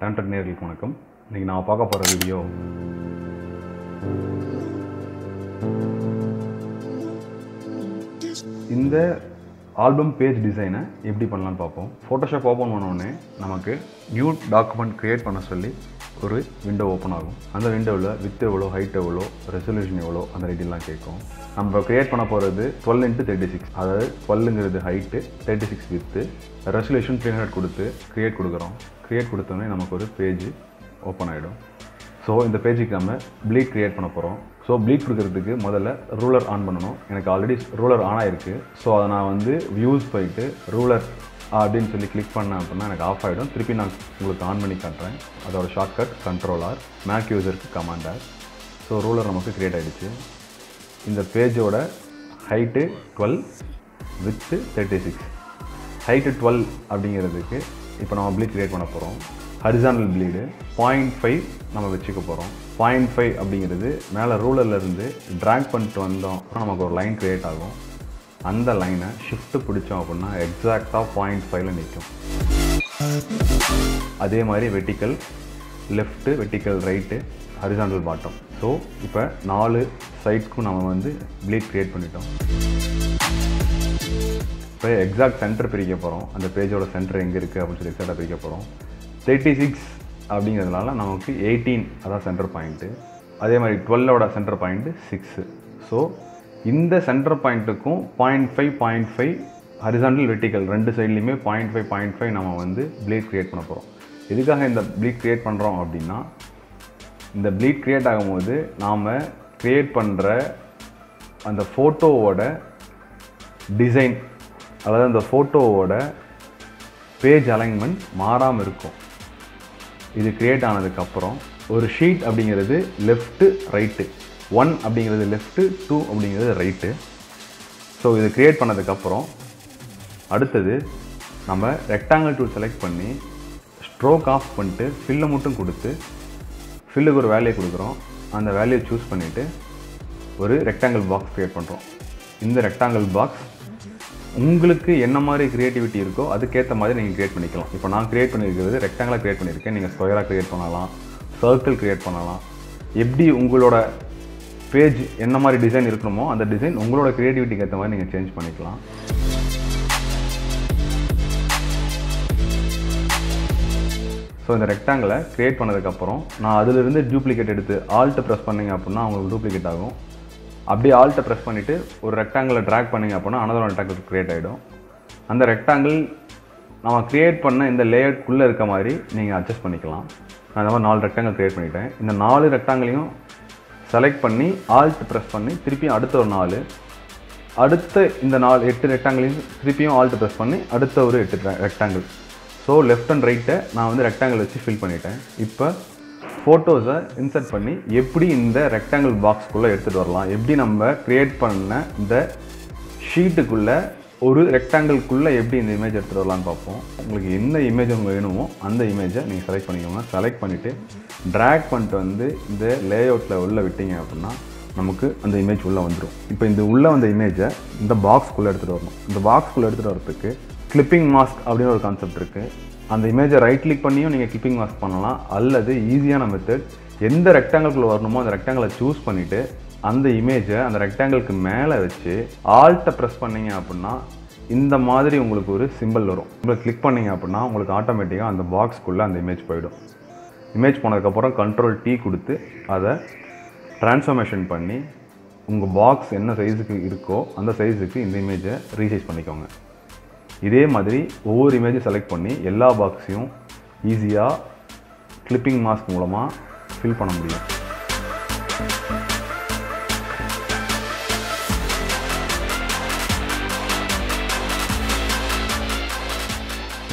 டேண்டட் நேர்களுக்கு வணக்கம். இன்றைக்கி நான் பார்க்க போகிற வீடியோ இந்த ஆல்பம் பேஜ் டிசைனை எப்படி பண்ணலான்னு பார்ப்போம். ஃபோட்டோஷாப் ஓப்பன் பண்ணோடனே நமக்கு நியூ டாக்குமெண்ட் க்ரியேட் பண்ண சொல்லி ஒரு விண்டோ ஓப்பன் ஆகும். அந்த விண்டோவில் வித் எவ்வளோ ஹைட் எவ்வளோ ரெசல்யூஷன் எவ்வளோ அந்த ரேட்டெல்லாம் கேட்கும். நம்ம க்ரியேட் பண்ண போகிறது டுவெல் இன்ட்டு தேர்ட்டி சிக்ஸ் அதாவது டுவெல்லுங்கிறது height thirty six width resolution three hundred கொடுத்து க்ரியேட் கொடுக்குறோம். க்ரியேட் கொடுத்தோன்னே நமக்கு ஒரு பேஜ் ஓப்பன் ஆகிடும் ஸோ இந்த பேஜுக்கு நம்ம ப்ளீட் க்ரியேட் பண்ண போகிறோம் ஸோ ப்ளீட் கொடுக்குறதுக்கு முதல்ல ரூலர் ஆன் பண்ணணும். எனக்கு ஆல்ரெடி ரூலர் ஆன் ஆகிருக்கு ஸோ அதை நான் வந்து வியூஸ் போயிட்டு ரூலர் அப்படின்னு சொல்லி கிளிக் பண்ணேன் அப்படின்னா எனக்கு ஆஃப் ஆகிடும் திருப்பி நான் உங்களுக்கு ஆன் பண்ணி காட்டுறேன். அதோட ஷார்ட்கட் கண்ட்ரோலார் மேக் யூசருக்கு கமாண்டர் ஸோ ரூலர் நமக்கு க்ரியேட் ஆகிடுச்சு இந்த பேஜோட height twelve width thirty six height twelve அப்படிங்கிறதுக்கு இப்போ நம்ம ப்ளீட் க்ரியேட் பண்ண போகிறோம் ஹரிசானல் ப்ளீடு பாயிண்ட் ஃபைவ் நம்ம வச்சுக்க போகிறோம் பாயிண்ட் ஃபைவ் அப்படிங்கிறது மேலே ரூலர்லேருந்து ட்ராக் பண்ணிட்டு வந்தோம் நமக்கு ஒரு லைன் க்ரியேட் ஆகும். அந்த லைனை ஷிஃப்ட்டு பிடிச்சோம் அப்படின்னா எக்ஸாக்டாக பாயிண்ட் ஃபைவ்ல நிற்கும் அதே மாதிரி vertical left vertical right horizontal bottom so இப்போ நாலு சைட்க்கும் நம்ம வந்து ப்ளீட் க்ரியேட் பண்ணிட்டோம். இப்போ எக்ஸாக்ட் சென்டர் பிரிக்க போகிறோம் அந்த பேஜோட சென்டர் எங்கே இருக்குது அப்படின்னு சொல்லி எக்ஸாக்டாக பிரிக்க போகிறோம் தேர்ட்டி சிக்ஸ் அப்படிங்கிறதுனால நமக்கு எயிட்டீன் அதான் சென்டர் பாயிண்ட்டு அதே மாதிரி டுவெல்லோட சென்டர் பாயிண்ட்டு சிக்ஸு ஸோ இந்த centre பாயிண்ட்டுக்கும் point five point five horizontal vertical ரெண்டு சைட்லேயுமே பாயிண்ட் ஃபைவ் பாயிண்ட் ஃபைவ் நம்ம வந்து ப்ளீட் க்ரியேட் பண்ண போகிறோம் எதுக்காக இந்த ப்ளீட் க்ரியேட் பண்ணுறோம் அப்படின்னா இந்த ப்ளீட் க்ரியேட் ஆகும்போது நாம் க்ரியேட் பண்ணுற அந்த ஃபோட்டோவோட டிசைன் அதாவது அந்த ஃபோட்டோவோட பேஜ் அலைன்மெண்ட் மாறாமல் இருக்கும். இது க்ரியேட் ஆனதுக்கப்புறம் ஒரு ஷீட் அப்படிங்கிறது லெஃப்ட்டு ரைட்டு ஒன் அப்படிங்கிறது லெஃப்ட்டு டூ அப்படிங்கிறது ரைட்டு ஸோ இது க்ரியேட் பண்ணதுக்கப்புறம் அடுத்தது நம்ம ரெக்டாங்கிள் டூல் செலக்ட் பண்ணி ஸ்ட்ரோக் ஆஃப் பண்ணிட்டு ஃபில்லை மட்டும் கொடுத்து ஃபில்லுக்கு ஒரு வேல்யூ கொடுக்குறோம். அந்த வேல்யூ சூஸ் பண்ணிவிட்டு ஒரு ரெக்டாங்கிள் பாக்ஸ் க்ரியேட் பண்ணுறோம் இந்த ரெக்டாங்கிள் பாக்ஸ் உங்களுக்கு என்ன மாதிரி க்ரியேட்டிவிட்டி இருக்கோ அதுக்கேற்ற மாதிரி நீங்கள் க்ரியேட் பண்ணிக்கலாம். இப்போ நான் க்ரியேட் பண்ணியிருக்கிறது ரெக்டாங்கிளாக க்ரியேட் பண்ணியிருக்கேன். நீங்கள் ஸ்கொயராக க்ரியேட் பண்ணலாம். சர்க்கிள் க்ரியேட் பண்ணலாம். எப்படி உங்களோட பேஜ் என்ன மாதிரி டிசைன் இருக்கணுமோ அந்த டிசைன் உங்களோட க்ரியேட்டிவிட்டிக்கு ஏற்ற மாதிரி நீங்கள் சேஞ்ச் பண்ணிக்கலாம். ஸோ இந்த ரெக்டாங்கிளை க்ரியேட் பண்ணதுக்கப்புறம் நான் அதிலிருந்து டூப்ளிகேட் எடுத்து ஆல்ட்டு ப்ரெஸ் பண்ணிங்க அப்படின்னா உங்களுக்கு டூப்ளிகேட் ஆகும். அப்படியே ஆல்ட்டை ப்ரெஸ் பண்ணிவிட்டு ஒரு ரெக்டாங்கிளை ட்ராக் பண்ணிங்க அப்படின்னா அனதர் ரெக்டாங்கிள் க்ரியேட் ஆகிடும் அந்த ரெக்டாங்கிள் நம்ம க்ரியேட் பண்ண இந்த லேயர்க்குள்ளே இருக்க மாதிரி நீங்கள் அட்ஜஸ்ட் பண்ணிக்கலாம். நான் இந்த மாதிரி நாலு ரெக்டாங்கிள் க்ரியேட் பண்ணிட்டேன். இந்த நாலு ரெக்டாங்கிளையும் செலக்ட் பண்ணி ஆல்ட் ப்ரெஸ் பண்ணி திருப்பியும் அடுத்த ஒரு நாலு. அடுத்த இந்த நாலு எட்டு ரெக்டாங்கிளையும் திருப்பியும் ஆல்ட் ப்ரெஸ் பண்ணி அடுத்த ஒரு எட்டு ரெக்டாங்கிள் ஸோ லெஃப்ட் அண்ட் ரைட்டை நான் வந்து ரெக்டாங்கிள் வச்சு ஃபில் பண்ணிட்டேன். இப்போ ஃபோட்டோஸை இன்சர்ட் பண்ணி எப்படி இந்த ரெக்டாங்கிள் பாக்ஸ்க்குள்ளே எடுத்துகிட்டு வரலாம்? எப்படி நம்ம க்ரியேட் பண்ண இந்த ஷீட்டுக்குள்ளே ஒரு ரெக்டாங்கிள்குள்ளே எப்படி இந்த இமேஜ் எடுத்துகிட்டு வரலான்னு பார்ப்போம். உங்களுக்கு எந்த இமேஜ் உங்களுக்கு வேணுமோ அந்த இமேஜை நீங்கள் செலக்ட் பண்ணிக்கோங்க. செலக்ட் பண்ணிவிட்டு ட்ராக் பண்ணிட்டு வந்து இந்த லேஅவுட்டில் உள்ளே விட்டீங்க அப்படின்னா நமக்கு அந்த இமேஜ் உள்ளே வந்துடும் இப்போ இந்த உள்ளே வந்த இமேஜை இந்த பாக்ஸ்க்குள்ளே எடுத்துகிட்டு வரணும். இந்த பாக்ஸ்க்குள்ளே எடுத்துகிட்டு வரதுக்கு கிளிப்பிங் மாஸ்க் அப்படின்னு ஒரு கான்செப்ட் இருக்குது அந்த இமேஜை ரைட் கிளிக் பண்ணியும் நீங்கள் கிளிப்பிங் மாஸ்க் பண்ணலாம். அல்லது ஈஸியான மெத்தட் எந்த ரெக்டாங்கிள்குள்ளே வரணுமோ அந்த ரெக்டாங்கிளை சூஸ் பண்ணிவிட்டு அந்த இமேஜை அந்த ரெக்டாங்கிளுக்கு மேலே வச்சு ஆல்ட்டை ப்ரெஸ் பண்ணீங்க அப்படின்னா இந்த மாதிரி உங்களுக்கு ஒரு சிம்பிள் வரும். உங்களை கிளிக் பண்ணீங்க அப்படின்னா உங்களுக்கு ஆட்டோமேட்டிக்காக அந்த பாக்ஸ்க்குள்ளே அந்த இமேஜ் போயிடும். இமேஜ் போனதுக்கப்புறம் கண்ட்ரோல் டீ கொடுத்து அதை ட்ரான்ஸ்ஃபர்மேஷன் பண்ணி உங்கள் பாக்ஸ் என்ன சைஸுக்கு இருக்கோ அந்த சைஸுக்கு இந்த இமேஜை ரீசைஸ் பண்ணிக்கோங்க. இதே மாதிரி ஒவ்வொரு இமேஜும் செலக்ட் பண்ணி எல்லா பாக்ஸையும் ஈஸியாக கிளிப்பிங் மாஸ்க் மூலமாக ஃபில் பண்ண முடியும்.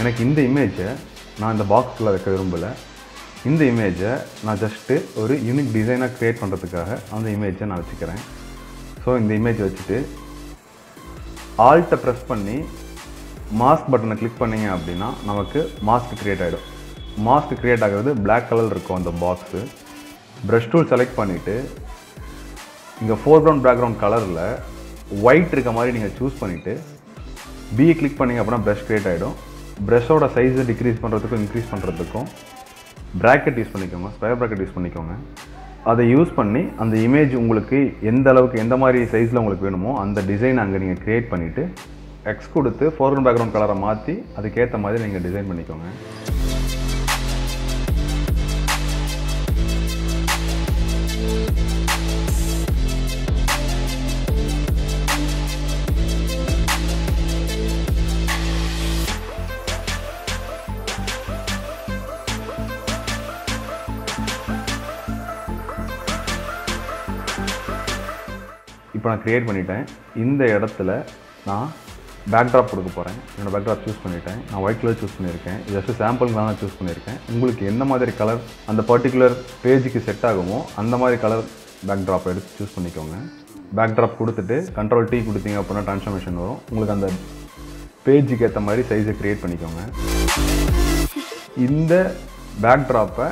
எனக்கு இந்த இமேஜை நான் இந்த பாக்ஸில் வைக்க விரும்பலை. இந்த இமேஜை நான் ஜஸ்ட்டு ஒரு யூனிக் டிசைனாக க்ரியேட் பண்ணுறதுக்காக அந்த இமேஜை நான் வச்சுக்கிறேன். ஸோ இந்த இமேஜ் வச்சுட்டு ஆல்ட்டை ப்ரெஸ் பண்ணி மாஸ்க் பட்டனை கிளிக் பண்ணிங்க அப்படின்னா நமக்கு மாஸ்க் க்ரியேட் ஆகிடும் மாஸ்க் க்ரியேட் ஆகிறது பிளாக் கலர் இருக்கும் அந்த பாக்ஸு ப்ரஷ் டூல் செலக்ட் பண்ணிவிட்டு இங்கே ஃபோர் கிரவுண்ட் பேக்ரவுண்ட் கலரில் ஒயிட் இருக்க மாதிரி நீங்கள் சூஸ் பண்ணிவிட்டு பிஏ கிளிக் பண்ணிங்க அப்படின்னா ப்ரஷ் க்ரியேட் ஆகிடும் ப்ரஷோட சைஸை டிக்ரீஸ் பண்ணுறதுக்கும் இன்க்ரீஸ் பண்ணுறதுக்கும் ப்ராக்கெட் யூஸ் பண்ணிக்கோங்க ஸ்கொயர் ப்ராக்கெட் யூஸ் பண்ணிக்கோங்க. அதை யூஸ் பண்ணி அந்த இமேஜ் உங்களுக்கு எந்த அளவுக்கு எந்த மாதிரி சைஸில் உங்களுக்கு வேணுமோ அந்த டிசைன் அங்கே நீங்கள் க்ரியேட் பண்ணிவிட்டு எக்ஸ் கொடுத்து ஃபோர்க்ரவுண்ட் பேக்ரவுண்ட் கலரை மாற்றி அதுக்கேற்ற மாதிரி நீங்கள் டிசைன் பண்ணிக்கோங்க. இப்போ நான் க்ரியேட் பண்ணிட்டேன். இந்த இடத்துல நான் பேக்ட்ராப் கொடுக்க போகிறேன் என்னோட பேக்ட்ராப் சூஸ் பண்ணிட்டேன். நான் ஒயிட் கலர் சூஸ் பண்ணியிருக்கேன். ஜஸ்ட் சாம்பிளுக்கு தான் நான் சூஸ் பண்ணியிருக்கேன். உங்களுக்கு எந்த மாதிரி கலர் அந்த பர்டிகுலர் பேஜுக்கு செட் ஆகுமோ அந்த மாதிரி கலர் பேக்ட்ராப் எடுத்து சூஸ் பண்ணிக்கோங்க. பேக்ட்ராப் கொடுத்துட்டு கண்ட்ரோல் டீ கொடுத்தீங்க அப்படின்னா ட்ரான்ஸ்ஃபர்மேஷன் வரும். உங்களுக்கு அந்த பேஜுக்கு ஏற்ற மாதிரி சைஸை க்ரியேட் பண்ணிக்கோங்க. இந்த பேக்ட்ராப்பை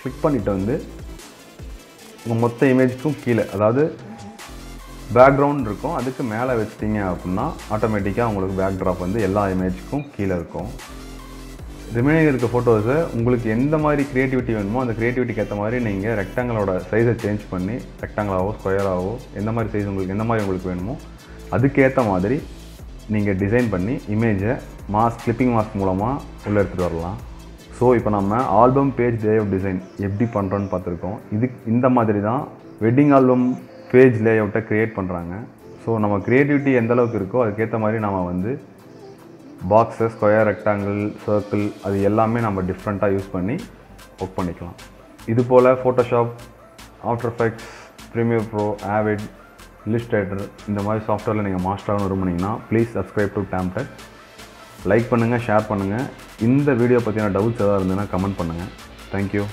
கிளிக் பண்ணிவிட்டு வந்து உங்கள் மொத்த இமேஜுக்கும் கீழே அதாவது பேக்ரவுண்ட் இருக்கும். அதுக்கு மேலே வச்சிட்டிங்க அப்படின்னா ஆட்டோமேட்டிக்காக உங்களுக்கு பேக்ட்ராப் வந்து எல்லா இமேஜுக்கும் கீழே இருக்கும். ரிமைனிங் இருக்க ஃபோட்டோஸை உங்களுக்கு எந்த மாதிரி க்ரியேட்டிவிட்டி வேணுமோ அந்த க்ரியேட்டிவிட்டிக்கு ஏற்ற மாதிரி நீங்கள் ரெக்டாங்கிளோட சைஸை சேஞ்ச் பண்ணி ரெக்டாங்கிளாவோ ஸ்கொயராகவோ எந்த மாதிரி சைஸ் உங்களுக்கு எந்த மாதிரி உங்களுக்கு வேணுமோ அதுக்கேற்ற மாதிரி நீங்கள் டிசைன் பண்ணி இமேஜை மாஸ் கிளிப்பிங் மாஸ்க் மூலமாக உள்ளே எடுத்துகிட்டு வரலாம். ஸோ இப்போ நம்ம ஆல்பம் பேஜ் லேஅவுட் டிசைன் எப்படி பண்ணுறோன்னு பார்த்துருக்கோம். இது இந்த மாதிரி தான் வெட்டிங் ஆல்பம் பேஜ் லேஅவுட்டை க்ரியேட் பண்ணுறாங்க ஸோ நம்ம க்ரியேட்டிவிட்டி எந்த அளவுக்கு இருக்கோ அதுக்கேற்ற மாதிரி நம்ம வந்து பாக்ஸஸ் ஸ்கொயர் ரெக்டாங்கிள் சர்க்கிள் அது எல்லாமே நம்ம டிஃப்ரெண்ட்டாக யூஸ் பண்ணி ஒர்க் பண்ணிக்கலாம். இது போல் Photoshop After Effects Premiere Pro Avid Illustrator இந்த மாதிரி சாஃப்ட்வேரில் நீங்கள் மாஸ்டராக விரும்புனீங்கன்னா ப்ளீஸ் சப்ஸ்கிரைப் டு டேம்டெக் லைக் பண்ணுங்கள் ஷேர் பண்ணுங்கள் இந்த வீடியோ பற்றின டவுட்ஸ் எதாவது இருந்ததுன்னா கமெண்ட் பண்ணுங்கள் தேங்க்யூ